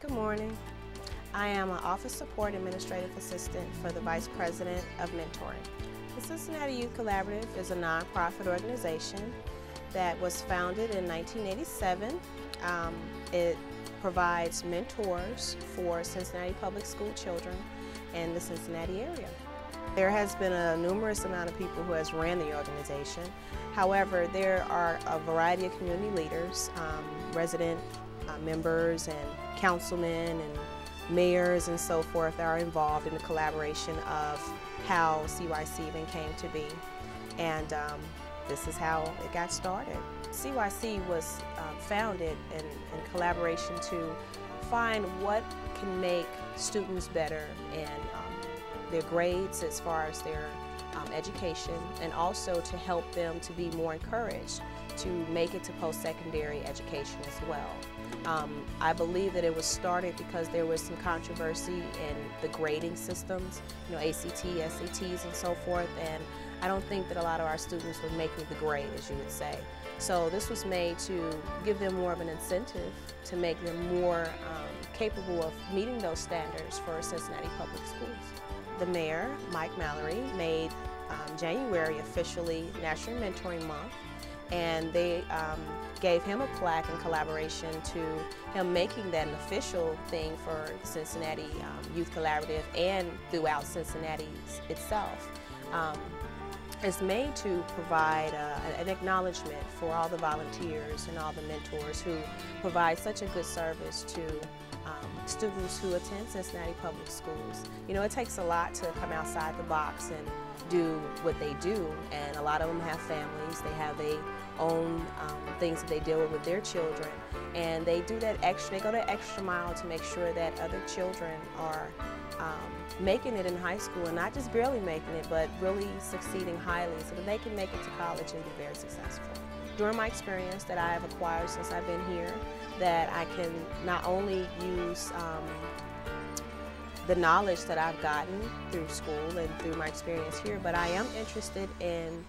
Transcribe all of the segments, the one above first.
Good morning. I am an Office Support Administrative Assistant for the Vice President of Mentoring. The Cincinnati Youth Collaborative is a nonprofit organization that was founded in 1987. Um, it provides mentors for Cincinnati public school children in the Cincinnati area. There has been a numerous amount of people who has ran the organization. However, there are a variety of community leaders, um, resident uh, members and councilmen and mayors and so forth that are involved in the collaboration of how CYC even came to be. And um, this is how it got started. CYC was um, founded in, in, collaboration to find what can make students better in um, their grades as far as their um, education and also to help them to be more encouraged to make it to post-secondary education as well. Um, I believe that it was started because there was some controversy in the grading systems, you know, ACT, SATs, and so forth, and I don't think that a lot of our students were making the grade, as you would say. So this was made to give them more of an incentive to make them more um, capable of meeting those standards for Cincinnati Public Schools. The mayor, Mike Mallory, made um, January officially National Mentoring Month and they um, gave him a plaque in collaboration to him making that an official thing for Cincinnati um, Youth Collaborative and throughout Cincinnati itself. Um, it's made to provide uh, an acknowledgement for all the volunteers and all the mentors who provide such a good service to um, students who attend Cincinnati Public Schools. You know, it takes a lot to come outside the box and do what they do, and a lot of them have families. They have their own um, things that they deal with with their children, and they do that extra. They go the extra mile to make sure that other children are um, making it in high school, and not just barely making it, but really succeeding highly, so that they can make it to college and be very successful. During my experience that I have acquired since I've been here, that I can not only use um, the knowledge that I've gotten through school and through my experience here, but I am interested in,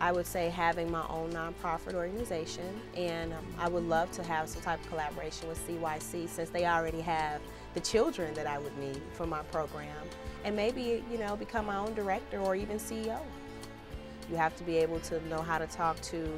I would say, having my own nonprofit organization, and um, I would love to have some type of collaboration with CYC since they already have the children that I would need for my program, and maybe, you know, become my own director or even CEO. You have to be able to know how to talk to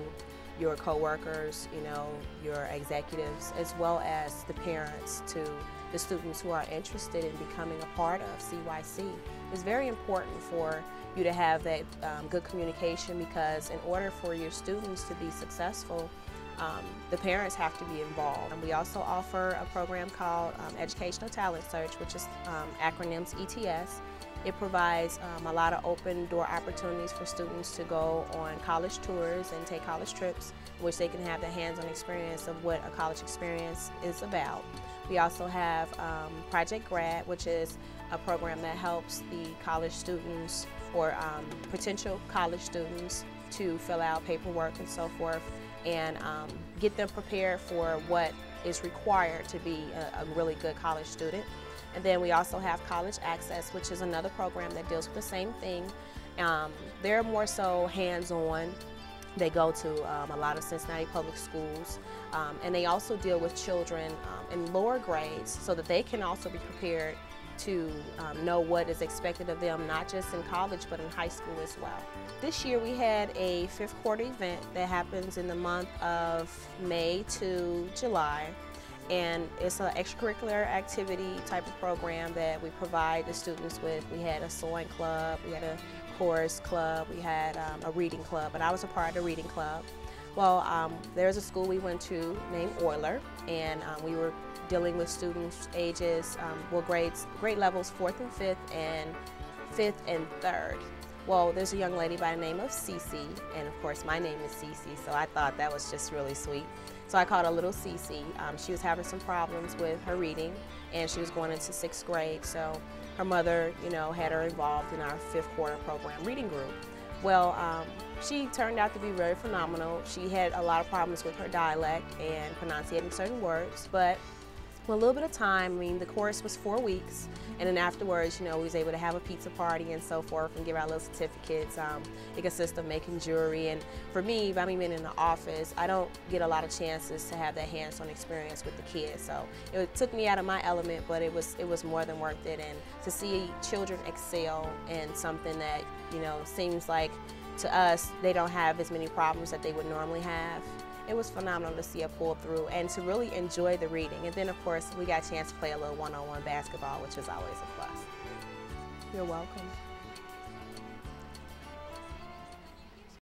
your coworkers, you know, your executives, as well as the parents to the students who are interested in becoming a part of CYC. It's very important for you to have that um, good communication because in order for your students to be successful, um, the parents have to be involved. And we also offer a program called um, Educational Talent Search, which is um, acronyms ETS. It provides um, a lot of open door opportunities for students to go on college tours and take college trips, which they can have the hands-on experience of what a college experience is about. We also have um, Project Grad, which is a program that helps the college students or um, potential college students to fill out paperwork and so forth and um, get them prepared for what is required to be a, a, really good college student. And then we also have College Access, which is another program that deals with the same thing. Um, they're more so hands-on. They go to um, a lot of Cincinnati public schools. Um, and they also deal with children um, in lower grades so that they can also be prepared to um, know what is expected of them, not just in college, but in high school as well. This year we had a fifth quarter event that happens in the month of May to July. And it's an extracurricular activity type of program that we provide the students with. We had a sewing club, we had a chorus club, we had um, a reading club, and I was a part of the reading club. Well, um, there's a school we went to named Euler, and um, we were dealing with students ages, um, well, grades, grade levels fourth and fifth, and fifth and third. Well, there's a young lady by the name of Cece, and of course my name is Cece, so I thought that was just really sweet. So I called her little Cece. Um, she was having some problems with her reading, and she was going into sixth grade, so her mother, you know, had her involved in our fifth quarter program reading group. Well, um, she turned out to be very phenomenal. She had a lot of problems with her dialect and pronunciating certain words, but Well, a little bit of time. I mean, the course was four weeks, and then afterwards, you know, we was able to have a pizza party and so forth, and give out little certificates. Um, it consists of making jewelry, and for me, by me being in the office, I don't get a lot of chances to have that hands-on experience with the kids. So it took me out of my element, but it was it was more than worth it. And to see children excel in something that you know seems like to us they don't have as many problems that they would normally have it was phenomenal to see a pull through and to really enjoy the reading. And then, of course, we got a chance to play a little one on one basketball, which is always a plus. You're welcome.